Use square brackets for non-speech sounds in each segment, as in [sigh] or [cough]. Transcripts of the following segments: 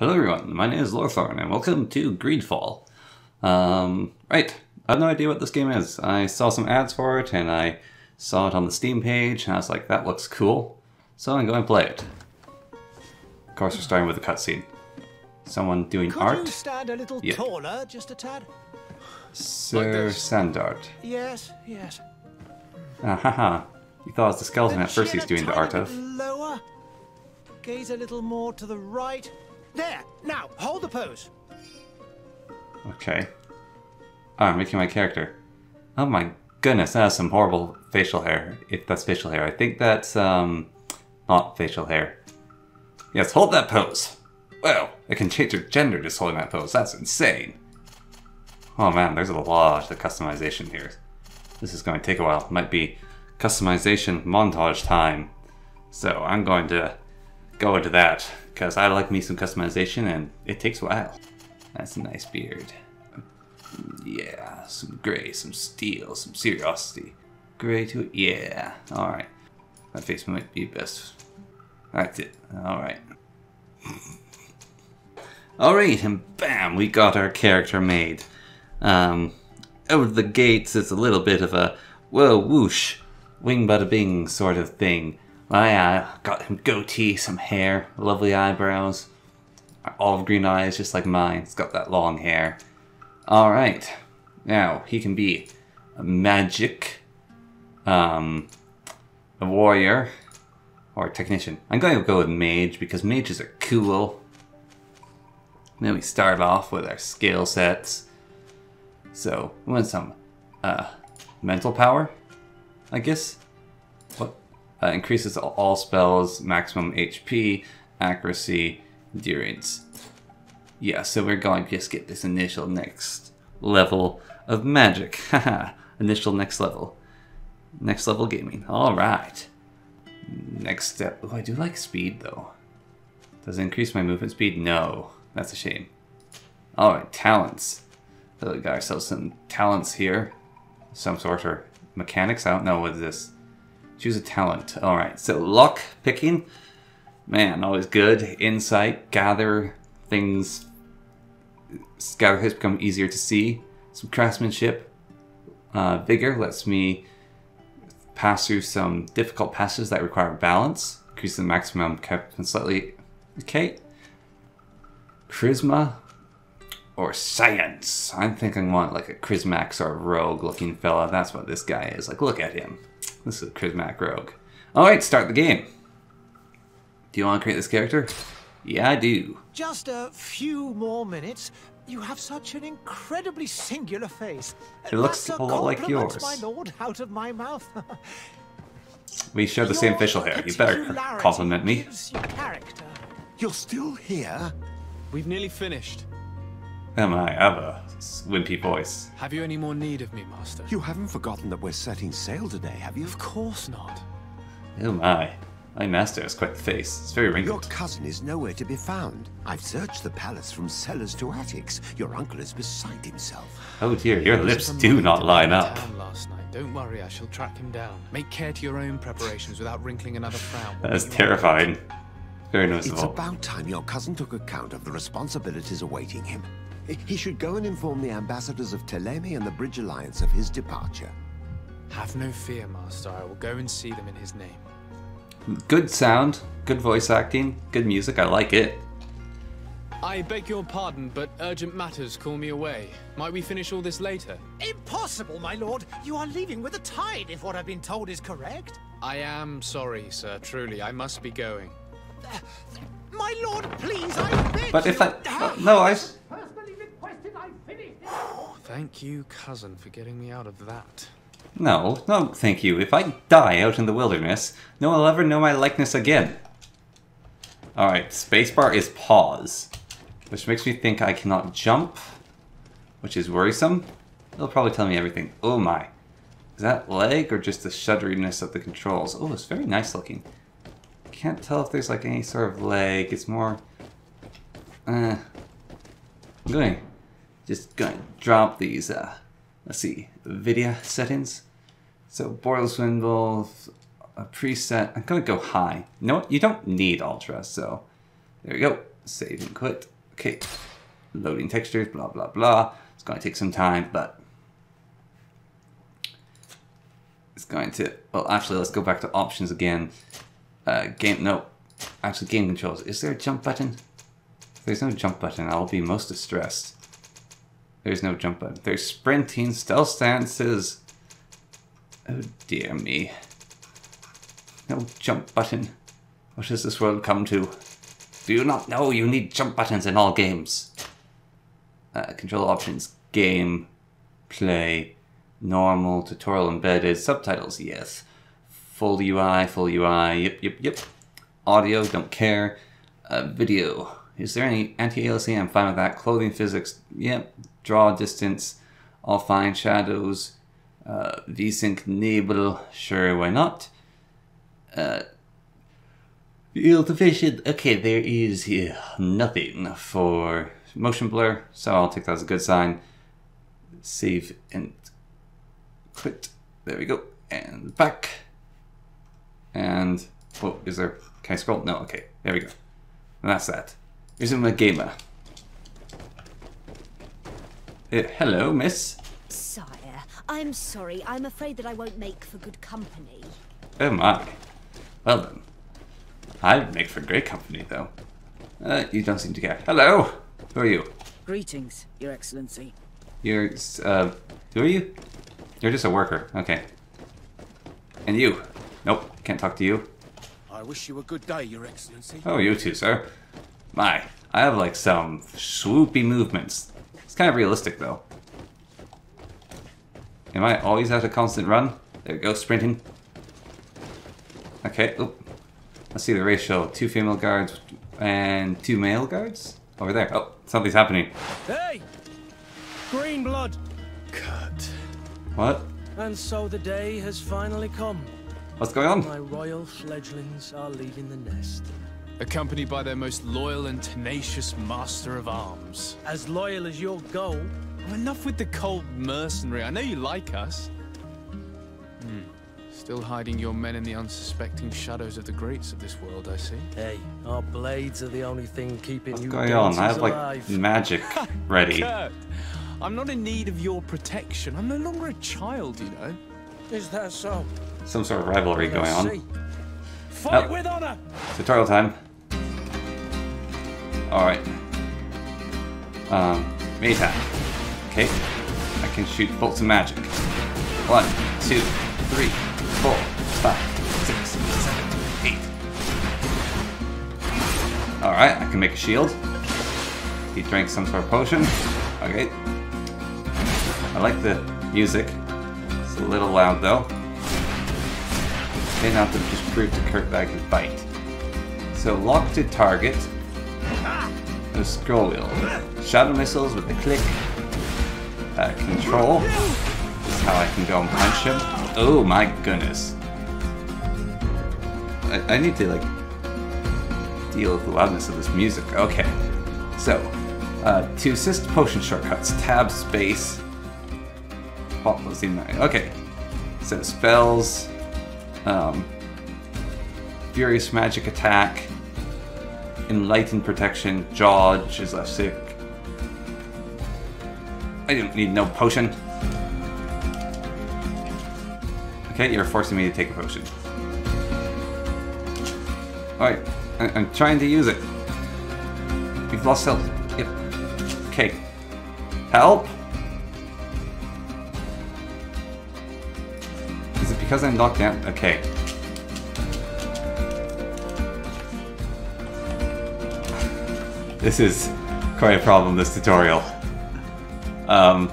Hello everyone, my name is Lorthorn and welcome to Greedfall. Um, right, I have no idea what this game is. I saw some ads for it and I saw it on the Steam page and I was like, that looks cool. So I'm going to play it. Of course we're starting with a cutscene. Someone doing Could art? you stand a little Yeah. taller, just a tad? Sir this. Sandart. Yes, yes. Ah ha ha. You thought it was the skeleton at first he's doing the art of. Lower. Gaze a little more to the right. There. Now hold the pose. Okay. Oh, I'm making my character. Oh my goodness, that has some horrible facial hair. If that's facial hair. I think that's, um, not facial hair. Yes, hold that pose. Well, it can change your gender just holding that pose. That's insane. Oh man, there's a lot of customization here. This is going to take a while. Might be customization montage time. So I'm going to go into that because I like me some customization and it takes a while. That's a nice beard. Yeah, some gray, some steel, some seriosity. Gray to it, yeah. Alright. That face might be best. That's it. Alright. [laughs] Alright, and bam, we got our character made. Um, out of the gates, it's a little bit of a whoa whoosh, wing bada bing sort of thing. I uh, got him goatee, some hair, lovely eyebrows, olive green eyes just like mine. It's got that long hair. Alright, now he can be a magic, um, a warrior, or a technician. I'm going to go with mage because mages are cool. Then we start off with our skill sets. So, we want some uh, mental power, I guess. Uh, increases all- all spells, maximum HP, accuracy, endurance. Yeah, so we're going to just get this initial next level of magic. [laughs] Haha, initial next level. Next level gaming. Alright. Next step. Oh, I do like speed though. Does it increase my movement speed? No. That's a shame. Alright, talents. So we got ourselves some talents here. Some sort of mechanics. I don't know what this. Choose a talent. Alright, so luck picking. Man, always good. Insight, gather things. Gather has become easier to see. Some craftsmanship. Uh, vigor lets me pass through some difficult passages that require balance. Increase the maximum cap and slightly. Okay. Charisma or science. I'm thinking want like a Chrismax or a rogue looking fella. That's what this guy is. Like, look at him. This is a Chrismac rogue. Alright, start the game. Do you want to create this character? Yeah, I do. Just a few more minutes. You have such an incredibly singular face. It looks That's a lot like compliment, yours. my lord, out of my mouth. [laughs] We share the same facial hair. You better compliment me. gives you character. You're still here? We've nearly finished. Am I? ever? have wimpy voice. Have you any more need of me, Master? You haven't forgotten that we're setting sail today, have you? Of course not. Oh my. My master has quite the face. It's very wrinkled. Your cousin is nowhere to be found. I've searched the palace from cellars to attics. Your uncle is beside himself. Oh dear, your He lips do not line up. Last night. Don't worry, I shall track him down. Make care to your own preparations without wrinkling another frown. That is You terrifying. Very noticeable. It's about time your cousin took account of the responsibilities awaiting him. He- He should go and inform the ambassadors of Thélème and the Bridge Alliance of his departure. Have no fear, Master. I will go and see them in his name. Good sound, good voice acting, good music. I like it. I beg your pardon, but urgent matters call me away. Might we finish all this later? Impossible, my lord. You are leaving with the tide, if what I've been told is correct. I am sorry, sir. Truly, I must be going. My lord, please, I beg But if you. I uh, no, I personally requested I finish this. Thank you, cousin, for getting me out of that. no, no. Thank you. If I die out in the wilderness, no one will ever know my likeness again. All right, spacebar is pause, which makes me think I cannot jump, which is worrisome. It'll probably tell me everything. Oh my, is that leg or just the shudderiness of the controls? Oh, it's very nice looking. Can't tell if there's like any sort of leg. It's more. Uh, I'm going just gonna drop these. Uh, let's see, video settings. So Boreal Swindle, a preset. I'm gonna go high. You know what? You don't need Ultra, so there we go. Save and quit. Okay. Loading textures, blah, blah, blah. It's going to take some time, but it's going to... Well, actually, let's go back to options again. Uh, game... No. Actually, game controls. Is there a jump button? If there's no jump button, I'll be most distressed. There's no jump button. There's sprinting, stealth stances. Oh dear me. No jump button. What has this world come to? Do you not know you need jump buttons in all games? Uh, control options, game, play, normal, tutorial embedded, subtitles, yes. Full UI, full UI, yep, yep, yep. Audio, don't care. Uh, video, is there any anti-aliasing? I'm fine with that. Clothing physics, yep. Draw distance, all fine. Shadows, uh, VSync enable, sure, why not? Uh, field vision, okay, there is uh, nothing for motion blur, so I'll take that as a good sign. Save and quit. There we go. And back. And, oh, is there, can I scroll? No, okay, there we go. And that's that. Resume a gamer. Uh, hello, miss. Sire, I'm sorry. I'm afraid that I won't make for good company. Oh my. Well then. I'd make for great company, though. Uh, you don't seem to care. Hello! Who are you? Greetings, Your Excellency. You're, uh, who are you? You're just a worker. Okay. And you? Nope, can't talk to you. I wish you a good day, Your Excellency. Oh, you too, sir. My, I have like some swoopy movements. It's kind of realistic, though. Am I always at a constant run? There we go, sprinting. Okay, oop. Let's see the ratio. Two female guards and two male guards? Over there. Oh, something's happening. Hey! Green blood! Cut. What? And so the day has finally come. What's going on? My royal fledglings are leaving the nest. Accompanied by their most loyal and tenacious master of arms. As loyal as your gold. Oh, enough with the cold mercenary. I know you like us. Hmm. Still hiding your men in the unsuspecting shadows of the greats of this world, I see. Hey, our blades are the only thing keeping What's you going on? I have like alive. magic [laughs] ready. Kurt, I'm not in need of your protection. I'm no longer a child, you know. Is that so? Some sort of rivalry going Let's on. see. Fight Oh. with honor! Tutorial time. Alright. Um, me attack. Okay. I can shoot bolts of magic. One, two, three, four, five, six, seven, eight. Alright, I can make a shield. He drank some sort of potion. Okay. I like the music. It's a little loud though. Okay, now to just prove to Kurt that I can fight. So lock to target. The scroll wheel. Shadow missiles with the click. Uh, control. This is how I can go and punch him. Oh my goodness. I, I need to like deal with the loudness of this music. Okay. So, uh, to assist potion shortcuts, tab space. Pop was in there. Okay. So spells. Um, Furious Magic Attack, Enlightened Protection, Dodge is less sick. I don't need no potion. Okay, you're forcing me to take a potion. Alright, I- I'm trying to use it. We've lost health. Yep. Okay. Help! Is it because I'm knocked down? Okay. This is quite a problem, this tutorial. Um,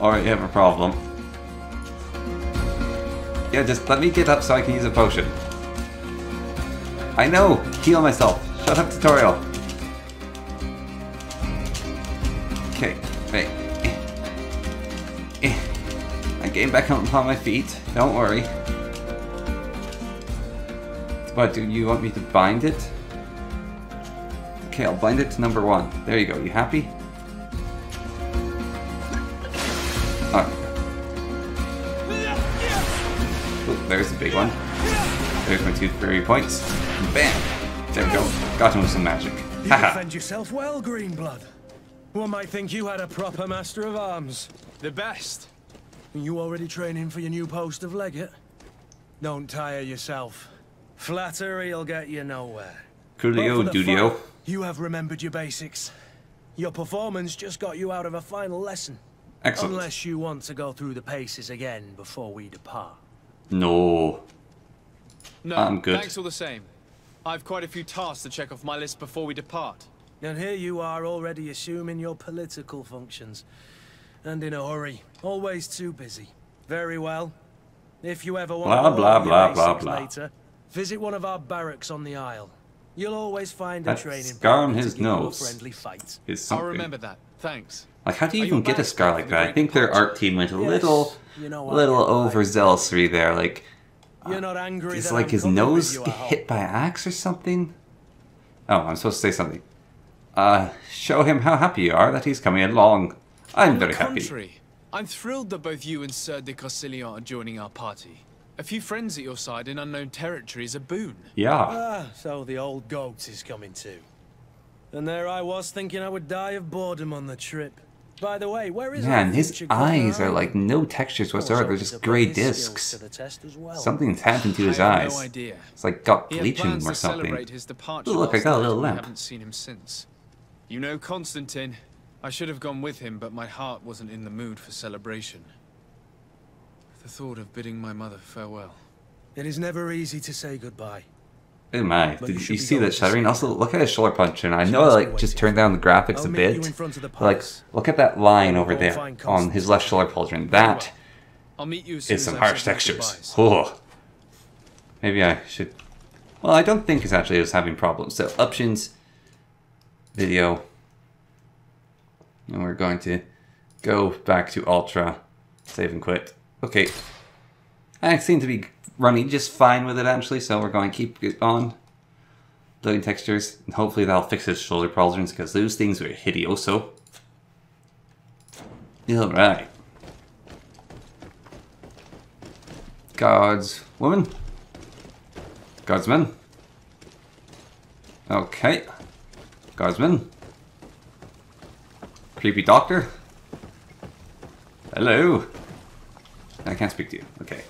alright, you have a problem. Yeah, just let me get up so I can use a potion. I know! Heal myself! Shut up, tutorial! Okay, wait. Eh. I gained back up on my feet, don't worry. What, do you want me to bind it? Okay, I'll bind it to number one. There you go, you happy? Alright. Ooh, there's the big one. There's my two fairy points. Bam! There we go. Got him with some magic. You defend yourself well, Greenblood. One might think you had a proper master of arms. The best. You already training for your new post of legate? Don't tire yourself. Flattery'll get you nowhere. But Coolio, Dudio. Fight, You have remembered your basics. Your performance just got you out of a final lesson. Excellent. Unless you want to go through the paces again before we depart. No. No, I'm good. thanks all the same. I've quite a few tasks to check off my list before we depart. And here you are already assuming your political functions. And in a hurry. Always too busy. Very well. If you ever want Blah, to blah, blah, your blah, basics blah. later, visit one of our barracks on the Isle. You'll always find a That training scar on his give you a nose. friendly fight. Is I'll something. remember that. Thanks. Like, how do you Are you even get a scar like that? I think their art team went a Yes, little, you know I little get why. overzealous there. Like, You're not angry it's that like I'm his nose you, I get hope. hit by an axe or something. Oh, I'm supposed to say something. Uh, show him how happy you are that he's coming along. I'm On very the happy. I'm thrilled that both you and Sir de Courcillon are joining our party. A few friends at your side in unknown territory is a boon. Yeah. Ah, so the old goat is coming too. And there I was thinking I would die of boredom on the trip. By the way, where is our Man, his future eyes are like no textures whatsoever. They're just grey discs. to the test as well. Something's happened to his I have eyes. no idea. It's like got He had bleach in plans them or something. celebrate Ooh, look, I got a little and we lamp. haven't seen him since. You know Constantine. I should have gone with him, but my heart wasn't in the mood for celebration. The thought of bidding my mother farewell. It is never easy to say goodbye. Oh my, did you you, see that to shattering? Also, look at his shoulder punch, and I know I like just waiting. turned down the graphics a bit. you in front of the but, like, look at that line over there on his left shoulder pauldron. That I'll meet you as soon is some I've harsh textures. goodbyes. Oh. Maybe I should. Well, I don't think it's actually is having problems. So options, video, and we're going to go back to ultra, save and quit. Okay, I seem to be running just fine with it actually, so we're going to keep it on. Loading textures, and hopefully that'll fix his shoulder problems, because those things were hideoso. All right. Guards woman. Guardsman. Okay. Guardsman. Creepy doctor. Hello. I can't speak to you. Okay.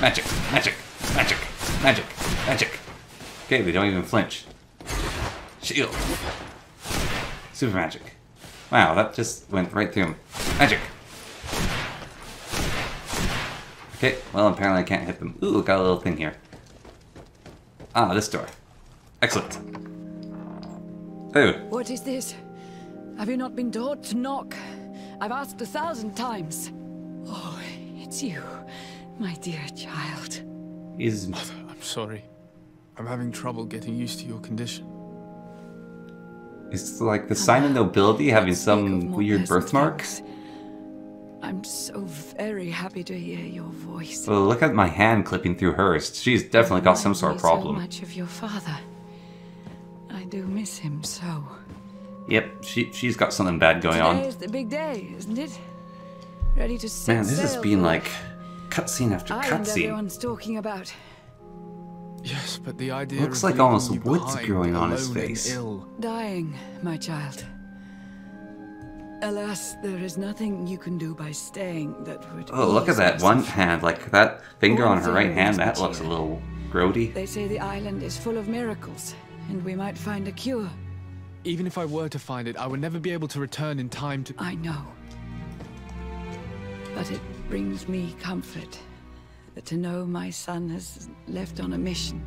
Magic, magic, magic, magic, magic. Okay, they don't even flinch. Shield. Super magic. Wow, that just went right through him. Magic. Okay, well apparently I can't hit them. Ooh, got a little thing here. Ah, this door. Excellent. Oh, What is this? Have you not been taught to knock? I've asked a thousand times. Oh, it's you, my dear child. is Mother? I'm sorry. I'm having trouble getting used to your condition. is like the sign of nobility having Let's speak of some weird pleasant birthmark? I'm so very happy to hear your voice. Well, look at my hand clipping through hers. She's definitely got some sort of problem. So much of your father. I do miss him so. Yep, she she's got something bad going Today on. is the big day, isn't it? Ready to set Man, this has sail been like cutscene after island cutscene. everyone's talking about. Yes, but the idea Looks of like almost you woods behind, growing on his face. Ill. Dying, my child. Alas, there is nothing you can do by staying that would. Oh, look at that one hand, like that finger on her right hand. That looks a little grody. They say the island is full of miracles, and we might find a cure. Even if I were to find it, I would never be able to return in time to. I know. But it brings me comfort that to know my son has left on a mission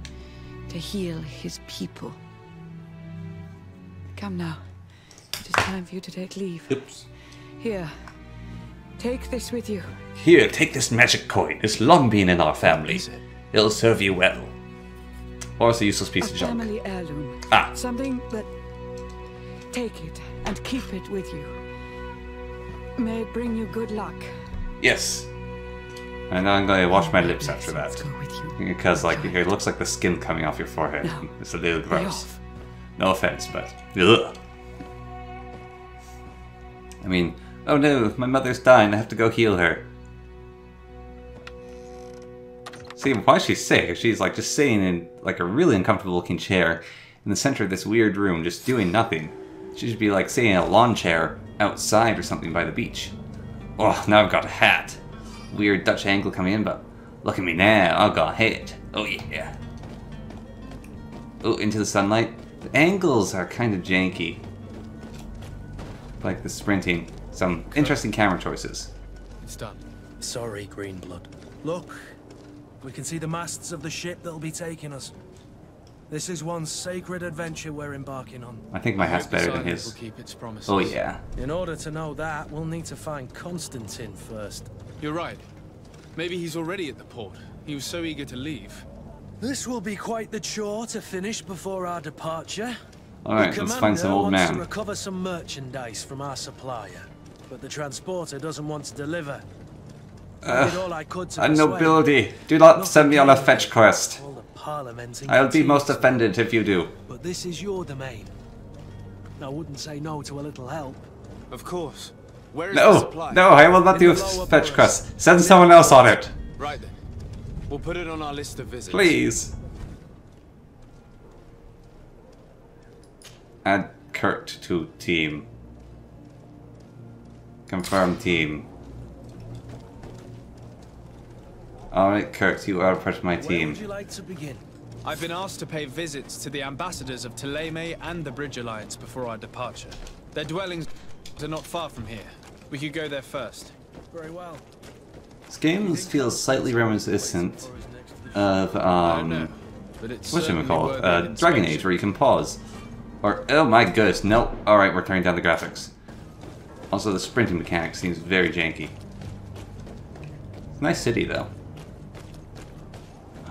to heal his people. Come now. It is time for you to take leave. Oops. Here. Take this with you. Here, take this magic coin. It's long been in our family. it? It'll serve you well. Or it's a useless piece a of junk. family heirloom. Ah. Something that. Take it and keep it with you. May it bring you good luck. Yes. And I'm going to wash my lips after that. Go with you. Because, like, it looks like the skin coming off your forehead. No. [laughs] It's a little gross. No offense, but. Ugh. I mean, oh no, my mother's dying. I have to go heal her. See, why is she sick? She's like just sitting in like a really uncomfortable looking chair, in the center of this weird room, just doing nothing. She should be like sitting in a lawn chair outside or something by the beach. Oh, now I've got a hat. Weird Dutch angle coming in, but look at me now. I've got a head. Oh yeah. Oh, into the sunlight. The angles are kind of janky. Like the sprinting. Some interesting camera choices. It's done. Sorry, Greenblood. Look, we can see the masts of the ship that'll be taking us. This is one sacred adventure we're embarking on. I think my hat's better than his. Keep its promises. Oh yeah. In order to know that, we'll need to find Constantine first. You're right. Maybe he's already at the port. He was so eager to leave. This will be quite the chore to finish before our departure. Alright, let's find some commander old wants to recover some merchandise from our supplier, but the transporter doesn't want to deliver. I did all I could to A nobility, do not Not send me on a fetch quest. All the parliamenting I'll be most offended if you do. But this is your domain. I wouldn't say no to a little help. Of course. Where is the No, supply? no, I will not In do a fetch boroughs. quest. Send someone else on it, Right then. We'll put it on our list of visits. please. Add Kurt to team. Confirm team. Alright, Kurt, you are part of my Where team. would you like to begin? I've been asked to pay visits to the ambassadors of Thélème and the Bridge Alliance before our departure. Their dwellings are not far from here. We could go there first. Very well. This game feels slightly reminiscent of, I don't know, um, but it's what's it called? Uh, Dragon. Age, where you can pause. Or, oh my goodness, no. Alright, we're turning down the graphics. Also, the sprinting mechanic seems very janky. Nice city, though.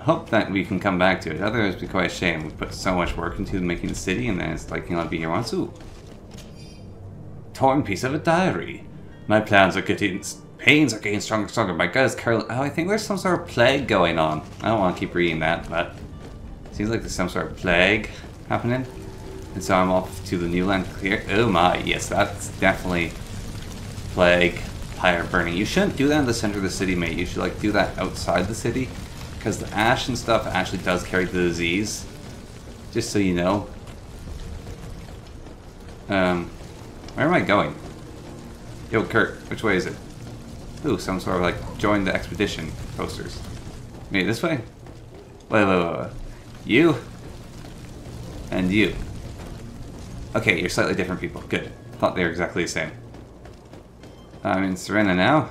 Hope that we can come back to it. Otherwise, it'd be quite a shame. We put so much work into making the city, and then it's like, you know, be here once. Ooh. Torn piece of a diary. My plans are getting... Pains are getting stronger and stronger. My God, is Carol... Oh, I think there's some sort of plague going on. I don't want to keep reading that, but... Seems like there's some sort of plague happening. And so I'm off to the new land clear. Oh my, yes, that's definitely plague, fire burning. You shouldn't do that in the center of the city, mate. You should like do that outside the city. Because the ash and stuff actually does carry the disease. Just so you know. Um, where am I going? Yo, Kurt, which way is it? Ooh, some sort of like join the expedition posters. Maybe this way? Wait, wait, wait, wait. You? And you. Okay, you're slightly different people. Good. Thought they were exactly the same. I'm in Serena now.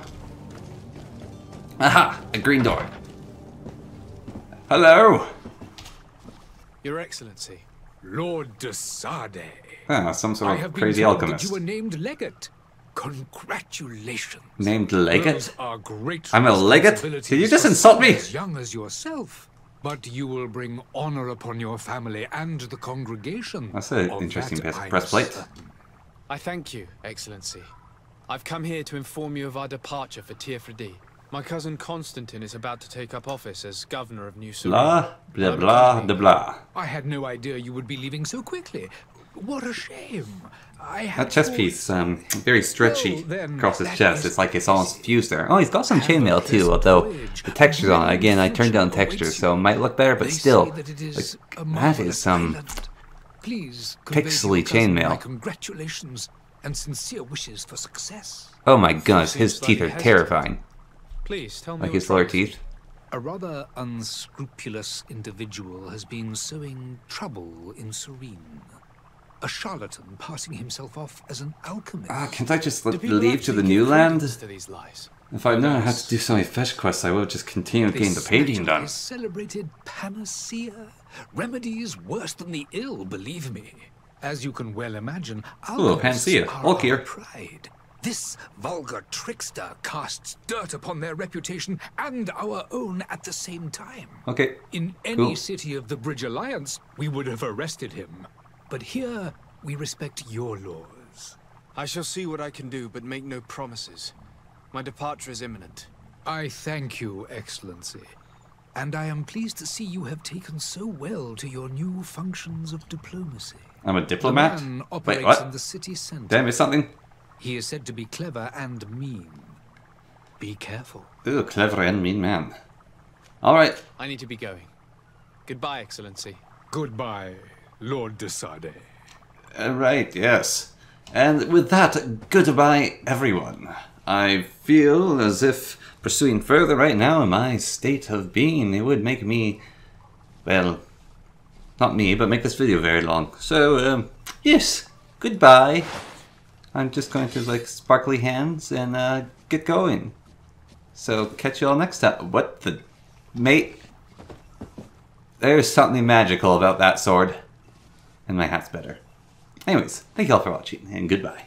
Aha! A green door. Hello! Your Excellency. Lord de Sade. Ah, some sort of crazy alchemist. you were named legate. Congratulations. Named Legate? Those are great I'm a legate? Did you just insult me? As young as yourself. But you will bring honor upon your family and the congregation. That's an interesting that breast- I am breastplate. certain. I thank you, Excellency. I've come here to inform you of our departure for Teer Fradee. My cousin Constantine is about to take up office as governor of New Serene. Blah, blah, blah, de blah. I had no idea you would be leaving so quickly. What a shame. That chest piece, um, very stretchy Well, then, across his chest. It's like it's almost fused there. Oh, he's got some chainmail too, although the texture's on it. Again, I turned down texture, so it might look better, but still, that is like, that is um, island. Please pixely chainmail. Congratulations and sincere wishes for success. oh my gosh, his teeth are terrifying. Please tell me Like his lower teeth. A rather unscrupulous individual has been sowing trouble in Serene. A charlatan passing himself off as an alchemist. Ah, can't I just like, leave to the new land? To these lies? If I know known I had to do so many fetch quests, I will have just continued getting the This painting naturally done. celebrated panacea. Remedies worse than the ill, believe me. As you can well imagine, Ooh, alchemists panacea. are All our here. pride. This vulgar trickster casts dirt upon their reputation and our own at the same time. Okay. In any Cool. city of the Bridge Alliance, we would have arrested him. But here, we respect your laws. I shall see what I can do, but make no promises. My departure is imminent. I thank you, Excellency. And I am pleased to see you have taken so well to your new functions of diplomacy. I'm a The diplomat? man Wait, operates in what? the city center. Did I something? He is said to be clever and mean. Be careful. Ooh, clever and mean man. Alright, I need to be going. Goodbye, Excellency. Goodbye, Lord de Sade. Uh, right, yes. And with that, goodbye, everyone. I feel as if pursuing further right now in my state of being, it would make me, well, not me, but make this video very long. So, um, yes, goodbye. I'm just going to, like, sparkly hands and, uh, get going. So, catch you all next time. What the... Mate... There's something magical about that sword. And my hat's better. Anyways, thank you all for watching, and goodbye.